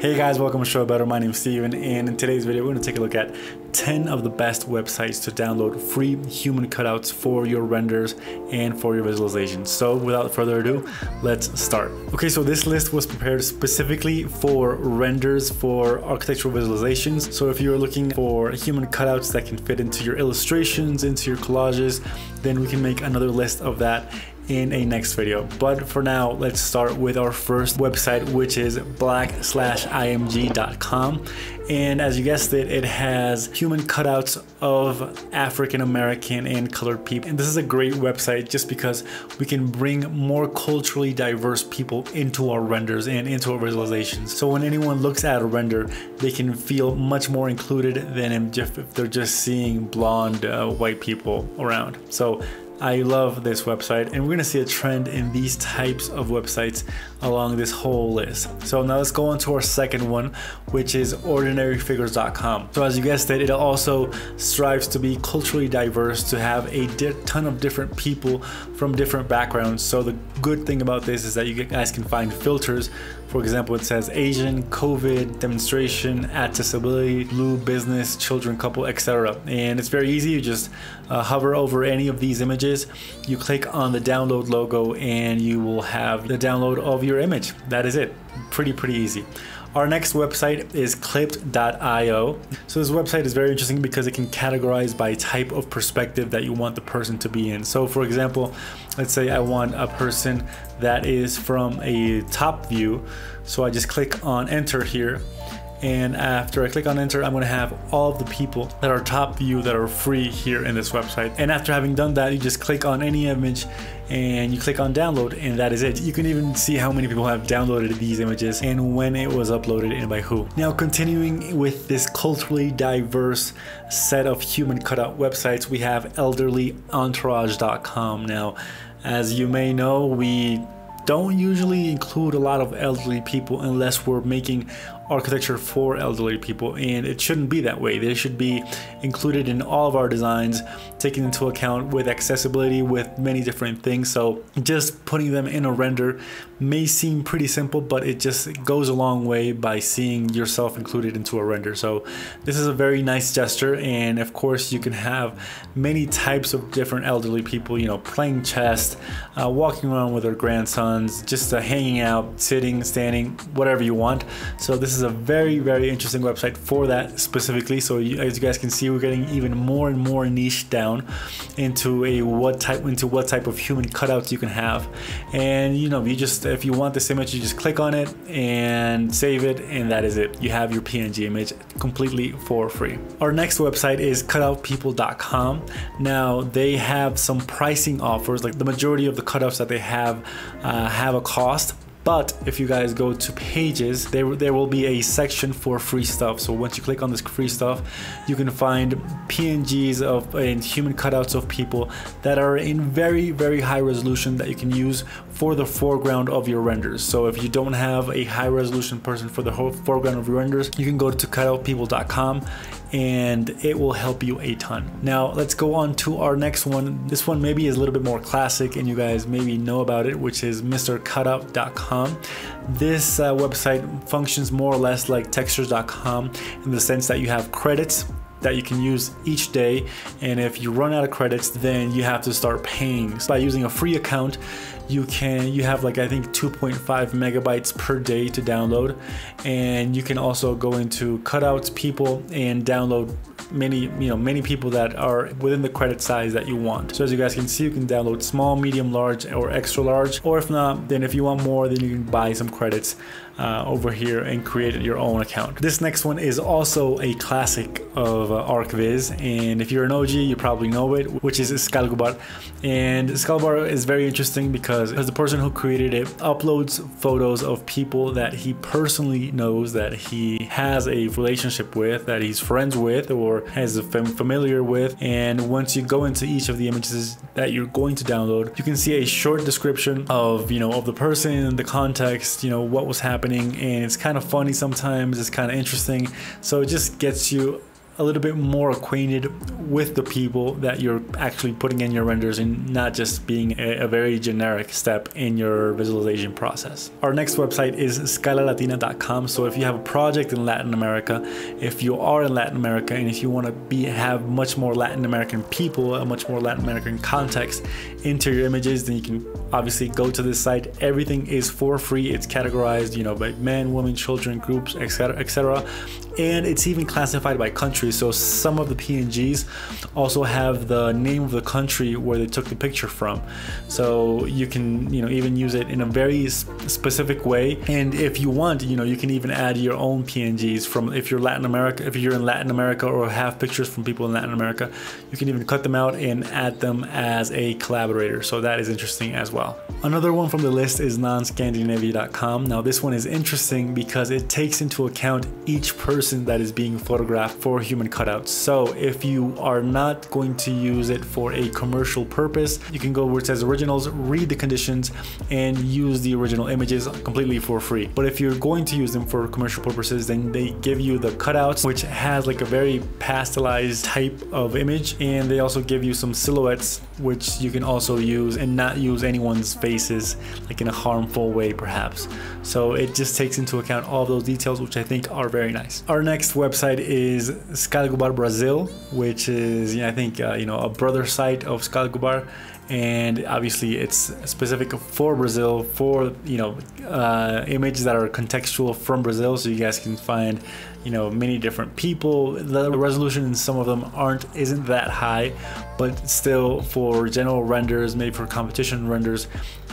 Hey guys, welcome to Show Better. My name is Steven, and in today's video, we're going to take a look at 10 of the best websites to download free human cutouts for your renders and for your visualizations. So, without further ado, let's start. Okay, so this list was prepared specifically for renders for architectural visualizations. So, if you're looking for human cutouts that can fit into your illustrations, into your collages, then we can make another list of that in a next video. But for now, let's start with our first website, which is black slash img.com. And as you guessed it, it has human cutouts of African American and colored people. And this is a great website just because we can bring more culturally diverse people into our renders and into our visualizations. So when anyone looks at a render, they can feel much more included than if they're just seeing blonde uh, white people around. So I love this website and we're gonna see a trend in these types of websites along this whole list. So now let's go on to our second one, which is ordinaryfigures.com. So as you guessed it, it also strives to be culturally diverse, to have a ton of different people from different backgrounds. So the good thing about this is that you guys can find filters for example, it says Asian, COVID, demonstration, accessibility, blue, business, children, couple, etc. And it's very easy. You just uh, hover over any of these images, you click on the download logo, and you will have the download of your image. That is it. Pretty, pretty easy. Our next website is clipped.io. So this website is very interesting because it can categorize by type of perspective that you want the person to be in. So for example, let's say I want a person that is from a top view. So I just click on enter here and after I click on enter I'm going to have all of the people that are top view that are free here in this website. And after having done that you just click on any image and you click on download and that is it. You can even see how many people have downloaded these images and when it was uploaded and by who. Now continuing with this culturally diverse set of human cutout websites we have elderlyentourage.com now as you may know we don't usually include a lot of elderly people unless we're making architecture for elderly people and it shouldn't be that way. They should be included in all of our designs taken into account with accessibility with many different things. So just putting them in a render may seem pretty simple but it just goes a long way by seeing yourself included into a render. So this is a very nice gesture and of course you can have many types of different elderly people you know playing chess uh, walking around with their grandsons just uh, hanging out sitting standing whatever you want. So this is is a very, very interesting website for that specifically. So you, as you guys can see, we're getting even more and more niche down into a what type into what type of human cutouts you can have. And you know, you just if you want this image, you just click on it and save it, and that is it. You have your PNG image completely for free. Our next website is cutoutpeople.com. Now they have some pricing offers, like the majority of the cutouts that they have uh, have a cost but if you guys go to pages, there, there will be a section for free stuff. So once you click on this free stuff, you can find PNGs of and human cutouts of people that are in very, very high resolution that you can use for the foreground of your renders. So if you don't have a high resolution person for the whole foreground of your renders, you can go to cutoutpeople.com and it will help you a ton. Now let's go on to our next one. This one maybe is a little bit more classic and you guys maybe know about it, which is mrcutout.com. This uh, website functions more or less like textures.com in the sense that you have credits that you can use each day. And if you run out of credits then you have to start paying. So by using a free account you can you have like I think 2.5 megabytes per day to download. And you can also go into cutouts people and download many you know many people that are within the credit size that you want. So as you guys can see you can download small medium large or extra large. Or if not then if you want more then you can buy some credits uh, over here and create your own account this next one is also a classic of uh, ArchViz and if you're an OG you probably know it which is Skalgubbar and Skalgubbar is very interesting because the person who created it uploads photos of people that he personally knows that he has a relationship with that he's friends with or has fam familiar with. And once you go into each of the images that you're going to download, you can see a short description of, you know, of the person, the context, you know, what was happening. And it's kind of funny sometimes, it's kind of interesting. So it just gets you a little bit more acquainted with the people that you're actually putting in your renders and not just being a, a very generic step in your visualization process. Our next website is scalalatina.com. So if you have a project in Latin America, if you are in Latin America and if you want to be have much more Latin American people, a much more Latin American context into your images, then you can obviously go to this site. Everything is for free. It's categorized, you know, by men, women, children, groups, etc., etc and it's even classified by country. So some of the PNGs also have the name of the country where they took the picture from. So you can, you know, even use it in a very specific way. And if you want, you know, you can even add your own PNGs from if you're Latin America, if you're in Latin America or have pictures from people in Latin America, you can even cut them out and add them as a collaborator. So that is interesting as well. Another one from the list is nonscandinavia.com. Now this one is interesting because it takes into account each person that is being photographed for human cutouts. So if you are not going to use it for a commercial purpose, you can go where it says originals, read the conditions and use the original images completely for free. But if you're going to use them for commercial purposes, then they give you the cutouts, which has like a very pastelized type of image. And they also give you some silhouettes, which you can also use and not use anyone's faces like in a harmful way perhaps. So it just takes into account all those details which I think are very nice. Our next website is Skalgubbar Brazil which is I think uh, you know a brother site of Skalgubbar and obviously it's specific for Brazil for you know uh, images that are contextual from Brazil. So you guys can find you know many different people. The resolution in some of them aren't isn't that high but still for general renders maybe for competition renders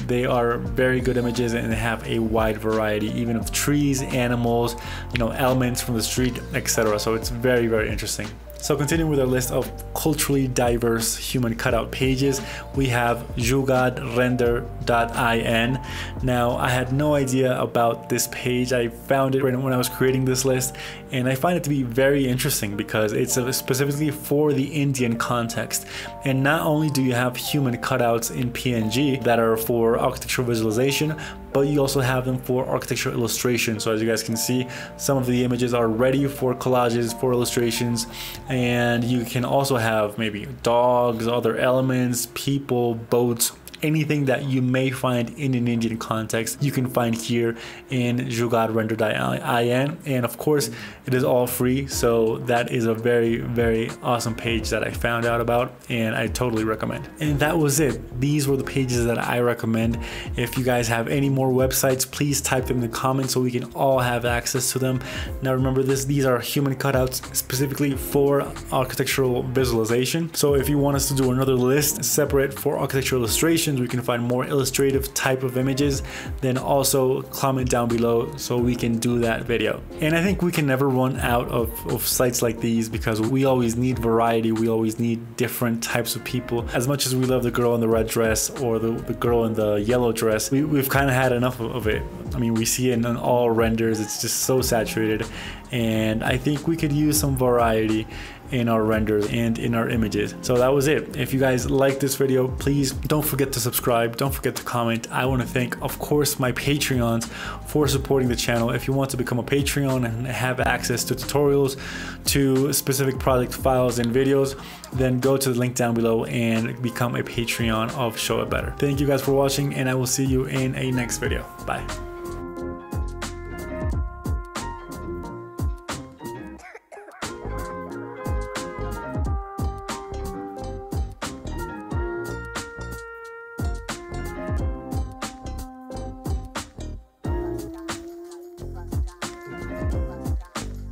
they are very good images and they have a wide variety even of trees animals you know elements from the street etc so it's very very interesting so continuing with our list of culturally diverse human cutout pages, we have jugadrender.in. Now, I had no idea about this page. I found it when I was creating this list, and I find it to be very interesting because it's uh, specifically for the Indian context. And not only do you have human cutouts in PNG that are for architectural visualization, but you also have them for architecture illustration. So as you guys can see, some of the images are ready for collages, for illustrations, and you can also have maybe dogs, other elements, people, boats, anything that you may find in an Indian context, you can find here in jugadrender.in. And of course, it is all free. So that is a very, very awesome page that I found out about and I totally recommend. And that was it. These were the pages that I recommend. If you guys have any more websites, please type them in the comments so we can all have access to them. Now remember this, these are human cutouts specifically for architectural visualization. So if you want us to do another list separate for architectural illustration, we can find more illustrative type of images, then also comment down below so we can do that video. And I think we can never run out of, of sites like these because we always need variety, we always need different types of people. As much as we love the girl in the red dress or the, the girl in the yellow dress, we, we've kind of had enough of, of it. I mean, we see it in all renders, it's just so saturated. And I think we could use some variety in our renders and in our images. So that was it. If you guys like this video, please don't forget to subscribe. Don't forget to comment. I want to thank, of course, my Patreons for supporting the channel. If you want to become a Patreon and have access to tutorials, to specific project files and videos, then go to the link down below and become a Patreon of Show It Better. Thank you guys for watching and I will see you in a next video. Bye.